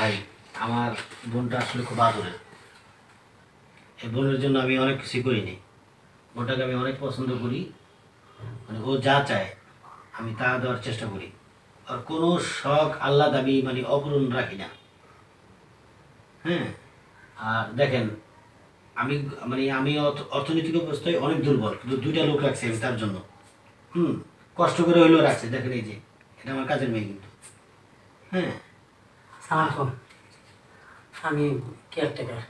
ভাই আমার বোনটা আসলে খুব আদরের। এই বোনের জন্য আমি অনেক কিছু করিনি। বোনটাকে আমি অনেক পছন্দ করি। মানে ও যা চায়, আমি তা দেওয়ার চেষ্টা করি। আর কোনো শখ আল্লাহ দাবি মানে অপূরণ রাখি না। হ্যাঁ? আর দেখেন, আমি মানে আমি অর্থ- অর্থনৈতিক অবস্থায় অনেক দুর্বল, কিন্তু দুইটা লোক রাখছি আমি তার জন্য। হুম? কষ্ট করে হইলেও রাখছে। দেখেন এই যে, এটা আমার কাজের মেয়ে কিন্তু। হ্যাঁ? আমি কেয়ারটেকার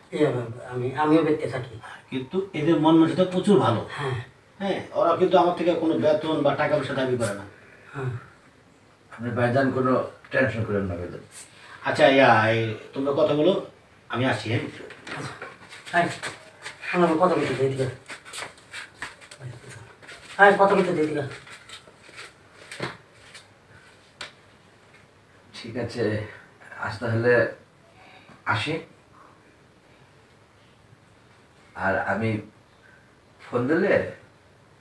আমি আমিও থাকি। কিন্তু এদের মন প্রচুর ভালো। হ্যাঁ। হ্যাঁ ওরা কিন্তু আমার থেকে কোনো বেতন বা টাকা পয়সা দাবি করে না। হ্যাঁ। আপনি ভাইজান কোনো টেনশন করেন না ভাইজান। আচ্ছা ইয়া এই তোমরা কথা বলো আমি আসি হ্যাঁ? আমার কিছু দিয়ে কত কিছু দিয়ে ঠিক আছে। আজ তাহলে আসি। আর আমি ফোন দিলে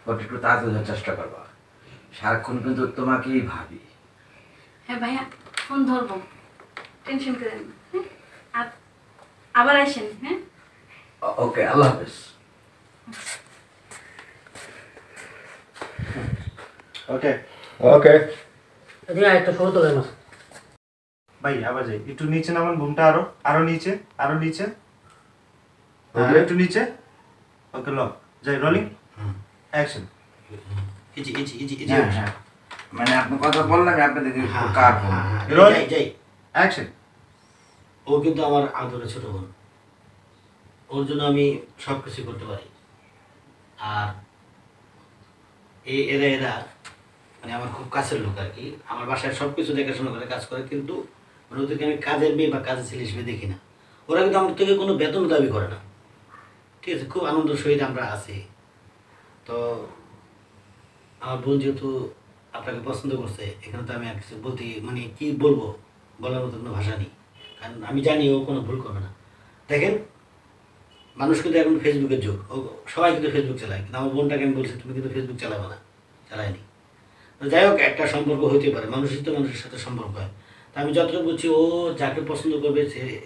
ফোনটা একটু তাড়াতাড়ি চেষ্টা করবা। সারাক্ষণ কিন্তু তোমাকেই ভাবি। হ্যাঁ ভাইয়া ফোন ধরবো। টেনশন করেন হ্যাঁ? আবার আসেন হ্যাঁ? ওকে আল্লাহ হাফেজ। ওকে। ওকে। এদিকে ষোলো তোলের মাছ ভাই আবার যাই। একটু নিচে নামান ঘুমটা আরও আরও নিচে আরও নিচে। হ্যাঁ, একটু নিচে। Okay lock. যাই rolling action easy easy easy easy মানে আপনি কথা বললেন আমি আপনাদেরকে হ্যাঁ, কার হ্যাঁ, হ্যাঁ, রোল। যাই, যাই। অ্যাকশন ও কিন্তু আমার আদরের ছোট বোন। ওর জন্য আমি সব কিছু করতে পারি। আর এই এরা এরা মানে আমার খুব কাছের লোক আর কি। আমার বাসায় সব কিছু দেখাশোনা করে কাজ করে কিন্তু মানে ওদেরকে আমি কাজের মেয়ে বা কাজের ছেলে হিসেবে দেখি না। ওরা কিন্তু আমার থেকে কোনো বেতন দাবি করে না। ঠিক আছে, খুব আনন্দ সহিত আমরা আছি। তো আমার বোন যেহেতু আপনাকে পছন্দ করছে, এখানে তো আমি আর কিছু বলতে মানে কি বলব, বলার মতো কোনো ভাষা নেই। কারণ আমি জানি ও কোনো ভুল করবে না। দেখেন, মানুষ কিন্তু এখন ফেসবুকের যুগ। ও সবাই কিন্তু ফেসবুক চালায়। কিন্তু আমার বোনটাকে আমি বলছি, তুমি কিন্তু ফেসবুক চালাবে না। চালায়নি। যাই হোক, একটা সম্পর্ক হইতে পারে। মানুষের তো মানুষের সাথে সম্পর্ক হয়। আমি যতটুকু বুঝছি ও যাকে পছন্দ করবে সে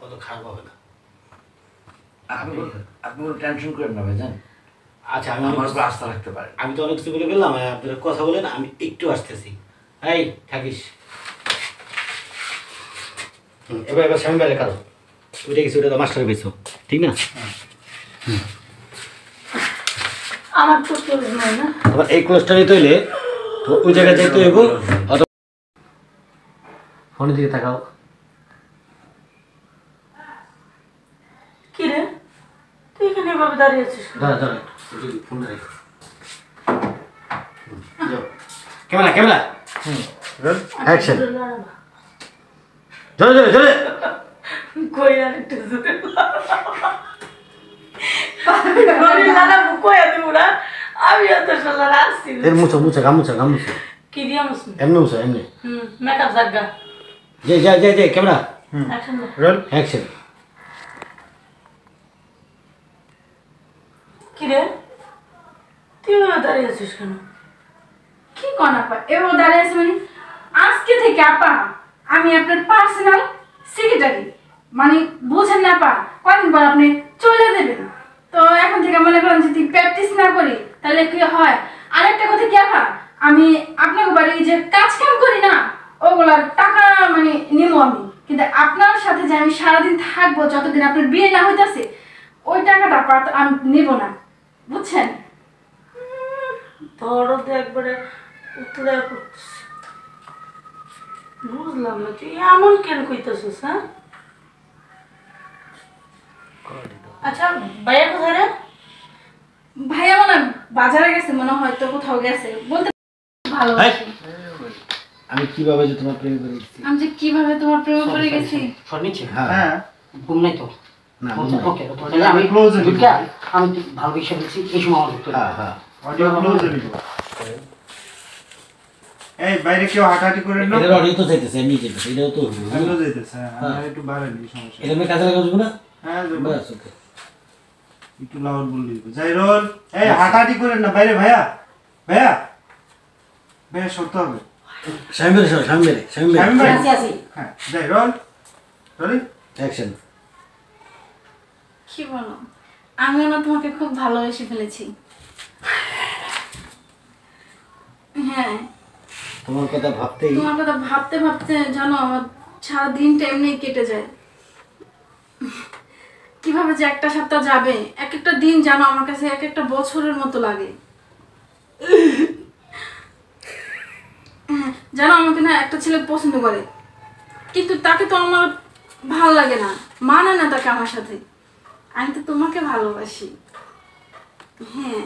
অত খারাপ হবে না। আপনি কোনো- আপনি কোনো টেনশন করেন না ভাইজান। আচ্ছা আমি আমার উপর আস্থা রাখতে পারেন। আমি তো অনেক কিছু বলে গেলাম আর আপনারা কথা বলেন আমি একটু আসতেছি। এই থাকিস। হুম, এবার এবার স্বামী বাইরে কারও। ওইটা কিছু ওটা তো মাস্টার পেয়েছ ঠিক না? আমার তো না। আবার এই ক্লোজটা নিতে হইলে তো ওই জায়গায় যেতে হইব। দিকে তাকাও। কি রে তুই এখানে এভাবে দাঁড়িয়ে আছিস দাঁড়া দাঁড়া ফোনটা রেখে। Camera camera. রোল অ্যাকশন জোরে জোরে জোরে কই আর একটু জোরে আমি এত সোলা আসছি এর মুছো মুছো গাম মুছো কি দিয়া মুসুন এমনি মুছো এমনি। হুম মেকআপ জাগা। যে যা যা যা ক্যামেরা। রোল। অ্যাকশন কি রে? তুই দাঁড়িয়ে আছিস কেন? কি কন আপা এবার দাঁড়িয়ে আছে মানে? আজকে থেকে আপা আমি আপনার পার্সোনাল সেক্রেটারি মানে বুঝেন না আপা কয়দিন পর আপনি চলে দেবেন। তো এখন থেকে মনে করেন যদি প্র্যাকটিস না করি তাহলে কি হয়? আরেকটা কথা কি আপা? আমি আপনাকে বাড়ি যে কাজ কাম করি না ওগুলার টাকা মানে নেব আমি কিন্তু আপনার সাথে যে আমি সারাদিন থাকব যতদিন আপনার বিয়ে না হইতাছে ওই টাকাটা আমি নেব না। বুঝছেন? ধরো তো একবারে উতলে বুঝলাম না তুই এমন কেন কইতেছিস হ্যাঁ? আচ্ছা ভাইয়া কোথায় রে? ভাইয়া মনে বাজারে গেছে মনে হয় তো কোথাও গেছে। বলতে ভালো! আমি কীভাবে যে তোমার প্রেমে পড়ে গেছি? আমি যে কীভাবে তোমার প্রেমে পড়ে গেছি? সর। নিচে। হ্যাঁ। হ্যাঁ। ঘুম নাই তো। না ওকে তাহলে আমি দুইটা আমি তো ভালো বিষয় বলছি এই সময় আমার উত্তর হ্যাঁ হ্যাঁ। অডিও ক্লোজ এই বাইরে কেউ হাঁটাহাঁটি করে না? অডিও তো চাইতেছে এমনি চাইতেছে এটাও তো যাইতেছে হ্যাঁ। আমি একটু বাইরে নিই সমস্যা এটা আমি কাজে লাগাবো না? হ্যাঁ যাব। বাস ওকে একটু লাউড বললি যাই রোল এই হাঁটাহাঁটি করেন না বাইরে ভাইয়া। ভাইয়া ভাইয়া সরতে হবে। স্বামী বেড়ে স্বামী বেড়ে স্বামী বেড়ে হ্যাঁ যাই রোল রেডি অ্যাকশন। কি বলো? আমিও না তোমাকে খুব ভালোবেসে ফেলেছি। হ্যাঁ। তোমার কথা ভাবতেই তোমার কথা ভাবতে ভাবতে জানো আমার সারা দিনটা এমনি কেটে যায়। কীভাবে যে একটা সপ্তাহ যাবে? এক একটা দিন জানো আমার কাছে এক একটা বছরের মতো লাগে। জানো আমাকে না একটা ছেলে পছন্দ করে। কিন্তু তাকে তো আমার ভালো লাগে না মানে না তাকে আমার সাথে। আমি তো তোমাকে ভালোবাসি। হ্যাঁ।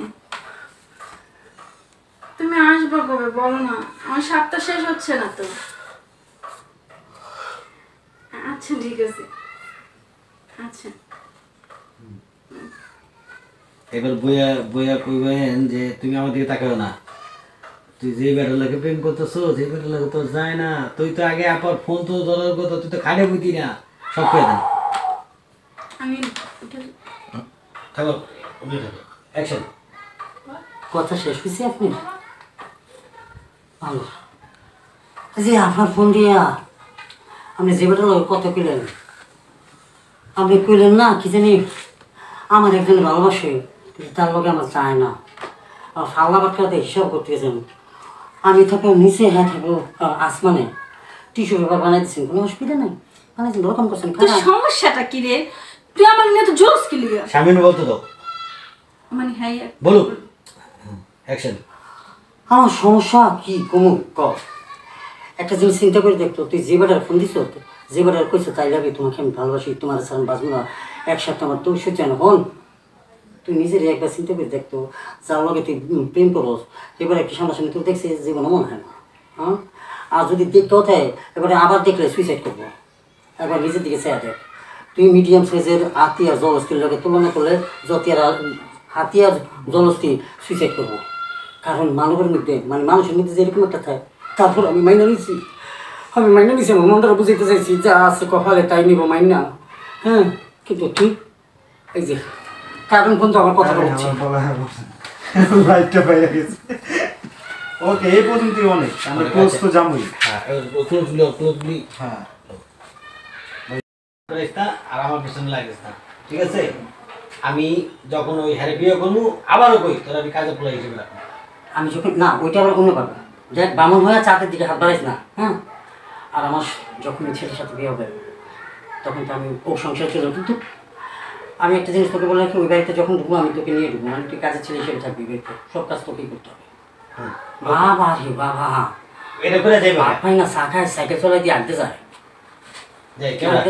তুমি আসবে কবে, বলো না। আমার সপ্তাহ শেষ হচ্ছে না তো। আচ্ছা ঠিক আছে। আচ্ছা। এবার বইয়া বইয়া কইবেন যে তুমি আমার দিকে তাকাও না। তুই যে বেটার লাগে প্রেম করতেছো যে বেটার লাগে তোর যায় না তুই তো আগে আপার ফোন তো ধরার কথা তুই তো খাটে বুঝি না। সব করে দেন আমি থাকো অ্যাকশন কথা শেষ হয়েছে আপনি ভালো যে আপনার ফোন দিয়া আপনি যে বেটার কথা কইলেন আপনি কইলেন না কি জানি আমার একজন ভালোবাসে তার লগে আমার চায় না। আর ফাল্লা বাটকাতে হিসাব করতে গেছেন। আমি থাকব নিচে হ্যাঁ থাকব আসমানে। টিস্যু পেপার বানাই দিচ্ছেন কোনো অসুবিধা নেই। বানাইছেন ওরকম করছেন তোর সমস্যাটা কি রে? তুই আমার নিয়ে তো জোস কি লিগা? সামনে বলতে দাও মানে হ্যাঁ বলুক। অ্যাকশন আমার সমস্যা কি কমু? ক। একটা জিনিস চিন্তা করে দেখতো তুই যে বেটার ফোন দিছ যে বেটার কইছো তাই লাগে তোমাকে আমি ভালোবাসি তোমার সাথে বাঁচবো না একসাথে আমার তো সহ্য হন তুই নিজের একবার চিন্তা করে দেখতো, যার লগে তুই প্রেম করস, এবার একটু সামনাসামনি তুই দেখছিস জীবনে মনে হয় না। হ্যাঁ? আর যদি দেখতেও থাকে এবারে আবার দেখলে সুইসাইড করব। একবার নিজের দিকে চেয়ে দেখ। তুই মিডিয়াম সাইজের হাতি আর জলস্থির লগে তুলনা করলে যতি আর হাতি আর জলস্থি সুইসাইড করব। কারণ মানবের মধ্যে মানে মানুষের মধ্যে যেরকম একটা থাকে, তারপর আমি মাইনা নিছি। আমি মাইনা নিছি, আমার মনটা বুঝাইতে চাইছি, যা আছে কপালে তাই নিব মাইনা। হ্যাঁ? কিন্তু তুই, এই যে কারণ বন্ধু আমার কথা বলছি। লাইটটা পাইয়া গেছে। ওকে এই পর্যন্তই অনেক। আমরা ক্লোজ তো যাবই। হ্যাঁ ক্লোজলি হ্যাঁ। আর আমার পিছনে লাগিস না ঠিক আছে? আমি যখন ওই হ্যারে বিয়ে করব আবারও কই তোর আমি কাজে পোলা হিসেবে রাখব। আমি যখন না ওইটা আবার অন্য কথা দেখ বামন হয়ে চাঁদের দিকে হাত বাড়াইস না হ্যাঁ? আর আমার যখন ছেলের সাথে বিয়ে হবে তখন তো আমি ও সংসার ছিল কিন্তু আমি একটা জিনিস তোকে বললাম কি ওই বাড়িতে যখন ঢুকবো আমি তোকে নিয়ে ঢুকবো মানে তুই কাজের ছেলে হিসেবে থাকবি বের সব কাজ তোকেই করতে হবে। হুম। বাবা রে বাবা। এটা করে যাইবে। বাপ ভাই না শাখায় সাইকেল চলাই দিয়ে আনতে যায়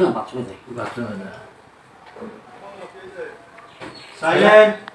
না বাথরুমে যায়। বাথরুমে যা। সাইলেন্ট।